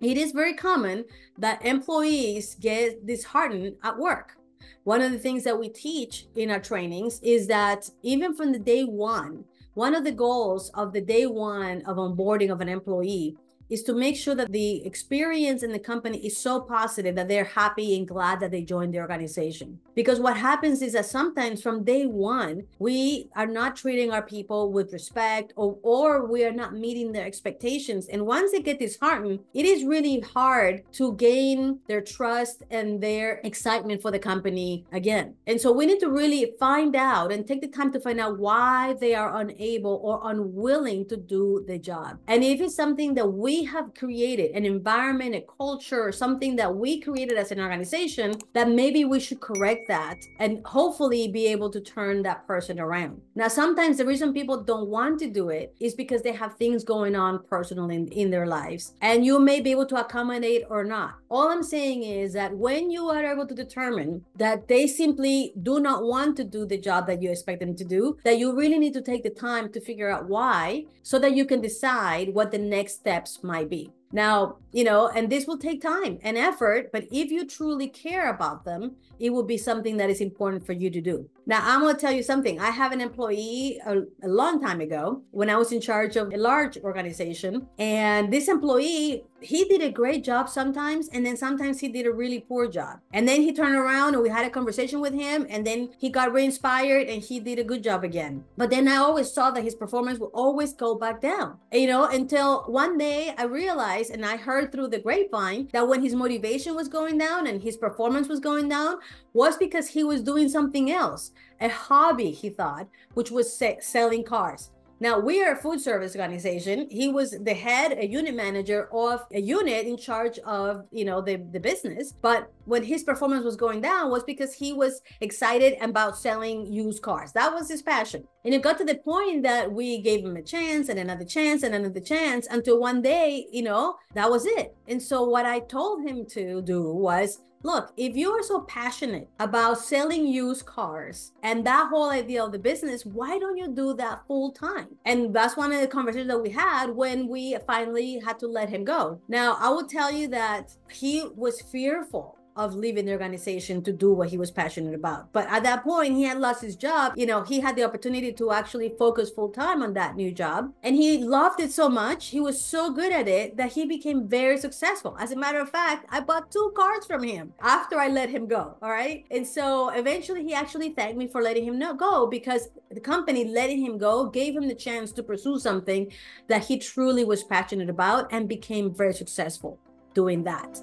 it is very common that employees get disheartened at work. One of the things that we teach in our trainings is that even from the day one, one of the goals of the day one of onboarding of an employee is to make sure that the experience in the company is so positive that they're happy and glad that they joined the organization. Because what happens is that sometimes from day one, we are not treating our people with respect or, or we are not meeting their expectations. And once they get disheartened, it is really hard to gain their trust and their excitement for the company again. And so we need to really find out and take the time to find out why they are unable or unwilling to do the job. And if it's something that we have created an environment, a culture, or something that we created as an organization, that maybe we should correct that and hopefully be able to turn that person around. Now, sometimes the reason people don't want to do it is because they have things going on personally in, in their lives, and you may be able to accommodate or not. All I'm saying is that when you are able to determine that they simply do not want to do the job that you expect them to do, that you really need to take the time to figure out why so that you can decide what the next steps might be. Now, you know, and this will take time and effort, but if you truly care about them, it will be something that is important for you to do. Now, I'm going to tell you something. I have an employee a, a, long time ago when I was in charge of a large organization. And this employee, he did a great job sometimes. And then sometimes he did a really poor job. And then he turned around and we had a conversation with him. And then he got re inspired and he did a good job again. But then I always saw that his performance would always go back down, you know, until one day I realized and I heard through the grapevine that when his motivation was going down and his performance was going down, was because he was doing something else, a hobby, he thought, which was selling cars. Now we are a food service organization. He was the head, a unit manager of a unit in charge of, you know, the, the business. But when his performance was going down was because he was excited about selling used cars. That was his passion. And it got to the point that we gave him a chance and another chance and another chance until one day, you know, that was it. And so what I told him to do was Look, if you are so passionate about selling used cars and that whole idea of the business, why don't you do that full time? And that's one of the conversations that we had when we finally had to let him go. Now, I will tell you that he was fearful of leaving the organization to do what he was passionate about. But at that point, he had lost his job. You know, he had the opportunity to actually focus full time on that new job. And he loved it so much. He was so good at it that he became very successful. As a matter of fact, I bought two cars from him after I let him go. All right. And so eventually he actually thanked me for letting him know, go because the company letting him go gave him the chance to pursue something that he truly was passionate about and became very successful doing that.